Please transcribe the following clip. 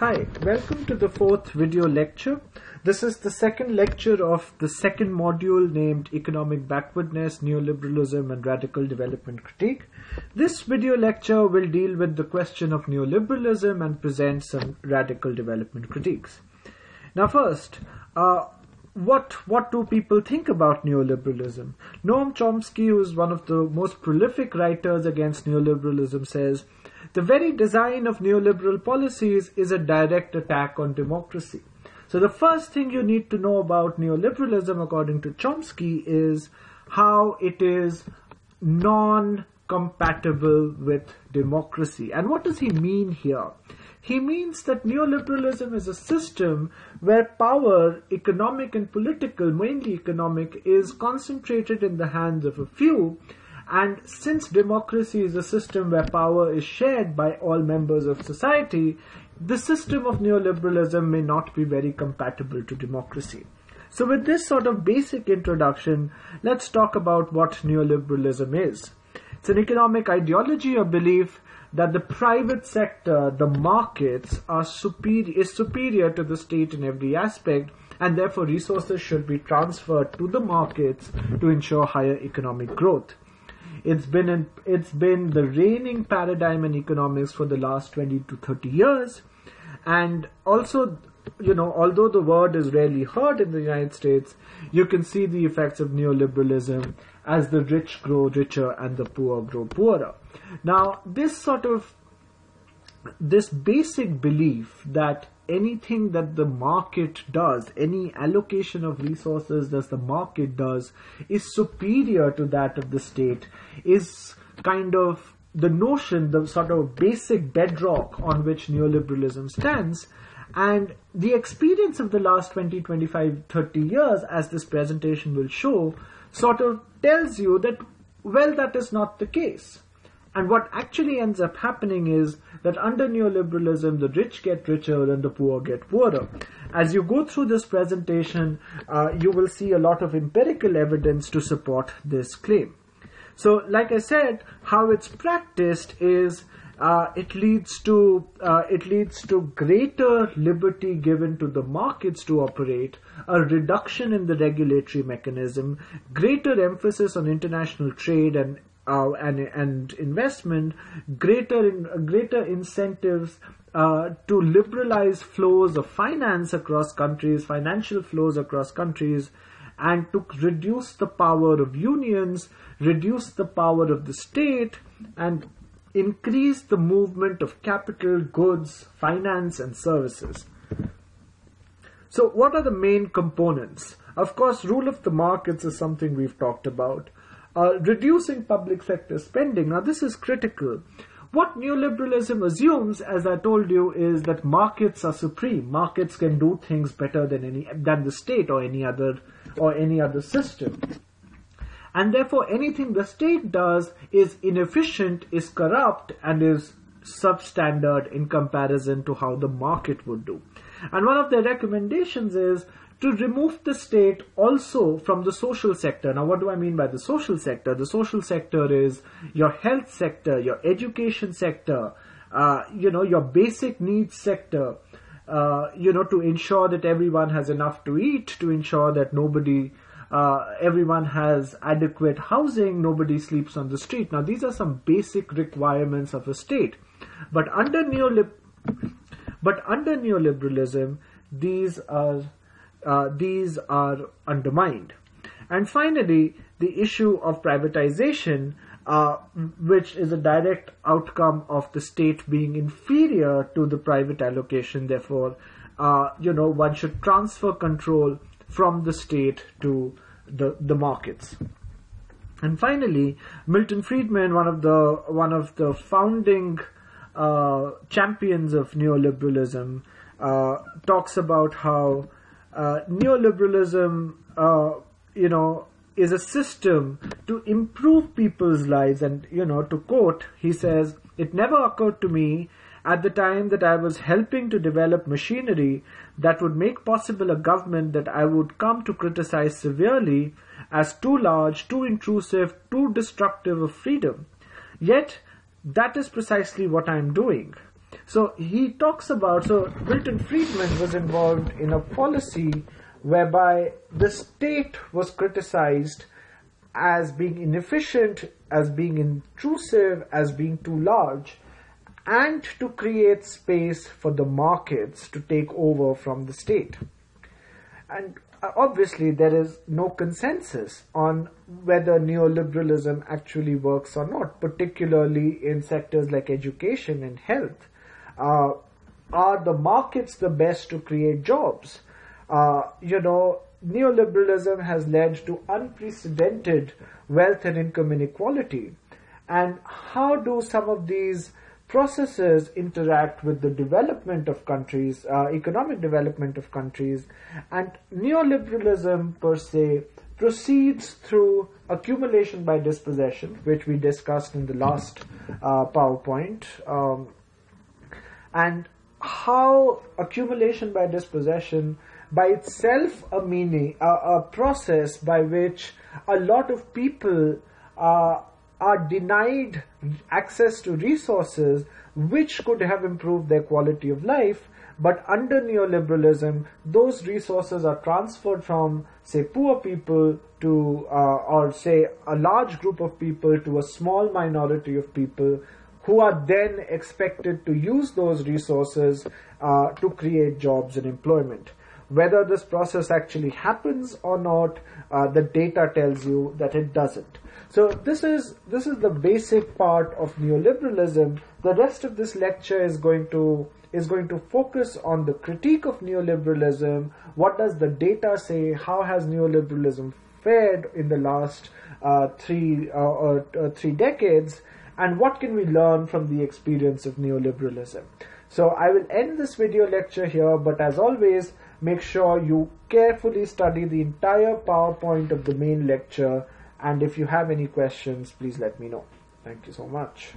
Hi, welcome to the fourth video lecture. This is the second lecture of the second module named Economic Backwardness, Neoliberalism and Radical Development Critique. This video lecture will deal with the question of neoliberalism and present some radical development critiques. Now first, uh, what what do people think about neoliberalism? Noam Chomsky, who is one of the most prolific writers against neoliberalism, says the very design of neoliberal policies is a direct attack on democracy. So the first thing you need to know about neoliberalism, according to Chomsky, is how it is non-compatible with democracy. And what does he mean here? He means that neoliberalism is a system where power, economic and political, mainly economic, is concentrated in the hands of a few and since democracy is a system where power is shared by all members of society, the system of neoliberalism may not be very compatible to democracy. So with this sort of basic introduction, let's talk about what neoliberalism is. It's an economic ideology or belief that the private sector, the markets, are superior, is superior to the state in every aspect, and therefore resources should be transferred to the markets to ensure higher economic growth. It's been it's been the reigning paradigm in economics for the last 20 to 30 years. And also, you know, although the word is rarely heard in the United States, you can see the effects of neoliberalism as the rich grow richer and the poor grow poorer. Now, this sort of this basic belief that anything that the market does, any allocation of resources that the market does, is superior to that of the state, is kind of the notion, the sort of basic bedrock on which neoliberalism stands. And the experience of the last 20, 25, 30 years, as this presentation will show, sort of tells you that, well, that is not the case. And what actually ends up happening is that under neoliberalism, the rich get richer and the poor get poorer. As you go through this presentation, uh, you will see a lot of empirical evidence to support this claim. So, like I said, how it's practiced is uh, it leads to uh, it leads to greater liberty given to the markets to operate, a reduction in the regulatory mechanism, greater emphasis on international trade and uh, and and investment, greater in, greater incentives uh, to liberalize flows of finance across countries, financial flows across countries, and to reduce the power of unions, reduce the power of the state, and increase the movement of capital, goods, finance, and services. So, what are the main components? Of course, rule of the markets is something we've talked about. Uh, reducing public sector spending. Now, this is critical. What neoliberalism assumes, as I told you, is that markets are supreme. Markets can do things better than any than the state or any other or any other system. And therefore, anything the state does is inefficient, is corrupt, and is substandard in comparison to how the market would do. And one of their recommendations is to remove the state also from the social sector. Now, what do I mean by the social sector? The social sector is your health sector, your education sector, uh, you know, your basic needs sector, uh, you know, to ensure that everyone has enough to eat, to ensure that nobody, uh, everyone has adequate housing, nobody sleeps on the street. Now, these are some basic requirements of a state. But under neolib- but under neoliberalism, these are uh, these are undermined. And finally, the issue of privatization, uh, which is a direct outcome of the state being inferior to the private allocation. Therefore, uh, you know, one should transfer control from the state to the, the markets. And finally, Milton Friedman, one of the one of the founding uh, champions of neoliberalism, uh, talks about how uh, neoliberalism, uh, you know, is a system to improve people's lives. And, you know, to quote, he says, It never occurred to me at the time that I was helping to develop machinery that would make possible a government that I would come to criticize severely as too large, too intrusive, too destructive of freedom. Yet, that is precisely what I am doing. So he talks about, so Milton Friedman was involved in a policy whereby the state was criticized as being inefficient, as being intrusive, as being too large, and to create space for the markets to take over from the state. And uh, obviously, there is no consensus on whether neoliberalism actually works or not, particularly in sectors like education and health. Uh, are the markets the best to create jobs? Uh, you know, neoliberalism has led to unprecedented wealth and income inequality. And how do some of these processes interact with the development of countries, uh, economic development of countries, and neoliberalism per se proceeds through accumulation by dispossession, which we discussed in the last uh, PowerPoint, um, and how accumulation by dispossession by itself a meaning, a, a process by which a lot of people uh, are denied access to resources which could have improved their quality of life. But under neoliberalism, those resources are transferred from, say, poor people to, uh, or say, a large group of people to a small minority of people who are then expected to use those resources uh, to create jobs and employment. Whether this process actually happens or not, uh, the data tells you that it doesn't. So this is this is the basic part of neoliberalism. The rest of this lecture is going to is going to focus on the critique of neoliberalism. What does the data say? How has neoliberalism fared in the last uh, three uh, uh, three decades? And what can we learn from the experience of neoliberalism? So I will end this video lecture here, but as always, make sure you carefully study the entire PowerPoint of the main lecture and if you have any questions please let me know. Thank you so much